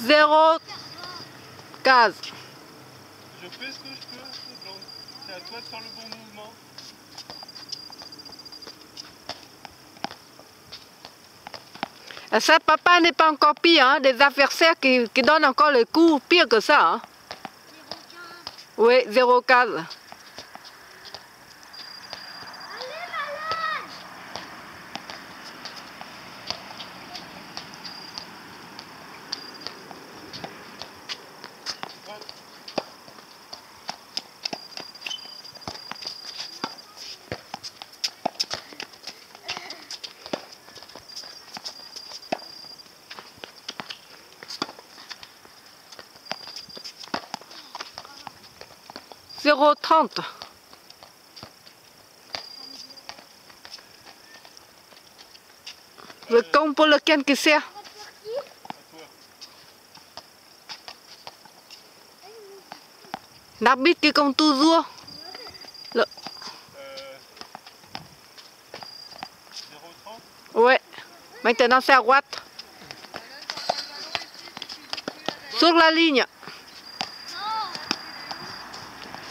Zéro case. Je fais ce que je peux, c'est à toi de faire le bon mouvement. Ça, papa n'est pas encore pire, hein, des adversaires qui, qui donnent encore le coup pire que ça. Hein. Oui, zéro case. Zéro trente. Le con pour lequel sert. À toi. L'arbitre qui compte toujours. Euh, 0,30 Ouais. Maintenant c'est à droite. Sur la ligne.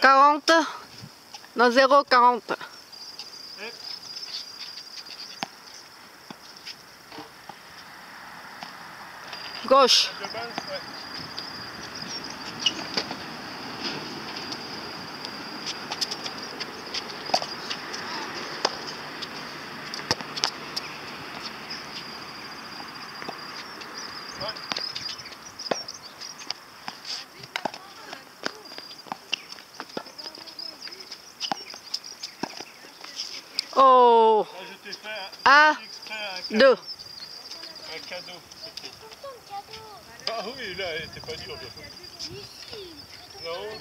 40. Non, 0, 40. et Gauche. de base, ouais. Ouais. Oh. Là, je t'ai fait un, Ah, exprès un cadeau. 2. Un cadeau. c'était- ton cadeau. Ah oui, là, elle était pas dure. Non.